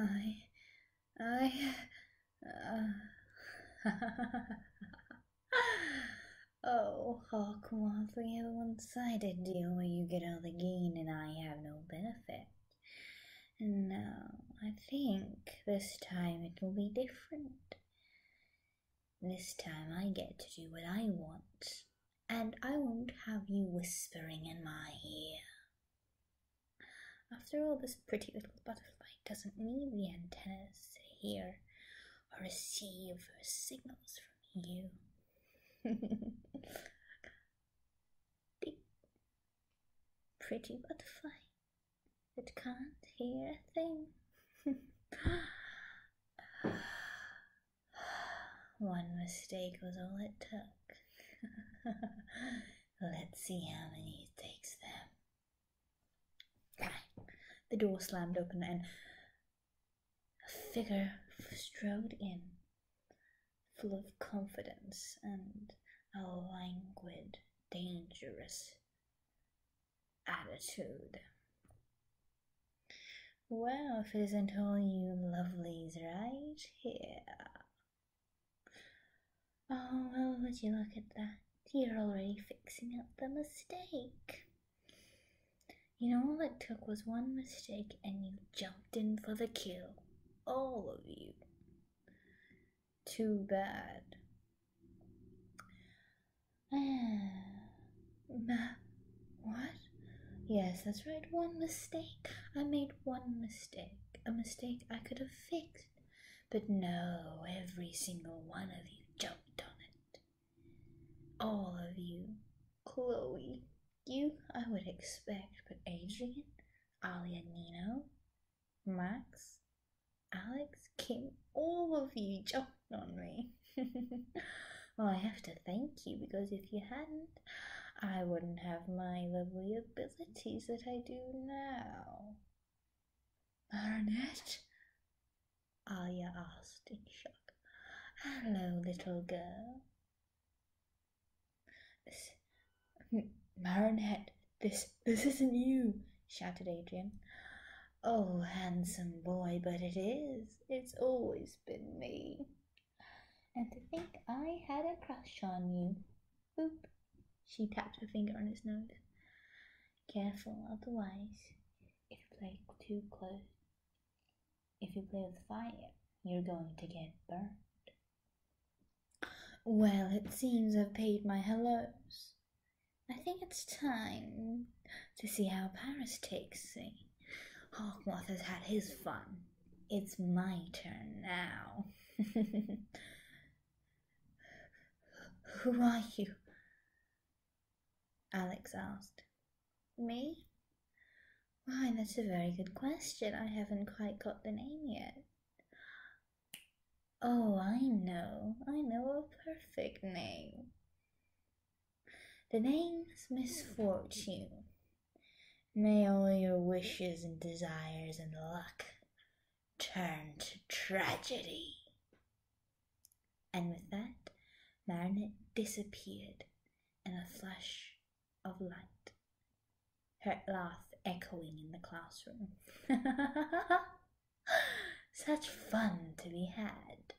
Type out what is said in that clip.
I. I. Uh, oh, Hawkmoth, we have a one sided deal where you get all the gain and I have no benefit. No, I think this time it will be different. This time I get to do what I want, and I won't have you whispering in my ear. After all, this pretty little butterfly doesn't need the antennas to hear or receive signals from you. pretty butterfly that can't hear a thing. One mistake was all it took. Let's see how many it takes them. The door slammed open and a figure strode in, full of confidence and a languid, dangerous attitude. Well, if it isn't all you lovelies right here. Oh, well, would you look at that? You're already fixing up the mistake. You know, all it took was one mistake and you jumped in for the kill. All of you. Too bad. Ma, what? Yes, that's right, one mistake. I made one mistake. A mistake I could have fixed. But no, every single one of you jumped on it. All of you. Chloe, you I would expect, but Adrien, Alya Nino, Max, Alex, Kim, all of you jumped on me. well, I have to thank you because if you hadn't, I wouldn't have my lovely abilities that I do now. Marinette? Alya asked in shock. Hello, little girl. Marinette, this, this isn't you, shouted Adrien. Oh, handsome boy, but it is. It's always been me. And to think I had a crush on you. Boop. She tapped her finger on his nose. Careful, otherwise, if you play too close, if you play with fire, you're going to get burned. Well, it seems I've paid my hellos. I think it's time to see how Paris takes me. Hawkmoth has had his fun. It's my turn now. Who are you? Alex asked. Me? Why, that's a very good question. I haven't quite got the name yet. Oh, I know. I know a perfect name. The name's Miss Fortune. May all your wishes and desires and luck turn to tragedy. And with that, Marinette disappeared in a flash of light, her laugh echoing in the classroom. Such fun to be had.